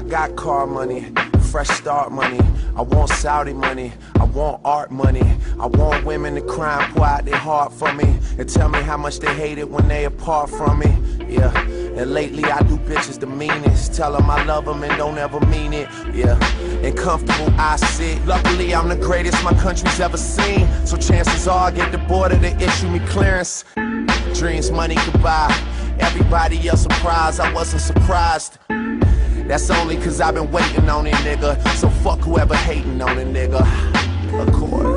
got car money, fresh start money. I want Saudi money, I want art money. I want women to cry and pour out their heart for me. And tell me how much they hate it when they apart from me. Yeah, and lately I do bitches the meanest. Tell them I love them and don't ever mean it. Yeah, and comfortable I sit. Luckily I'm the greatest my country's ever seen. So chances are I get the border to issue me clearance. Dreams money could buy. Everybody else surprised, I wasn't surprised. That's only cause I've been waiting on it, nigga. So fuck whoever hating on it, nigga. Of course.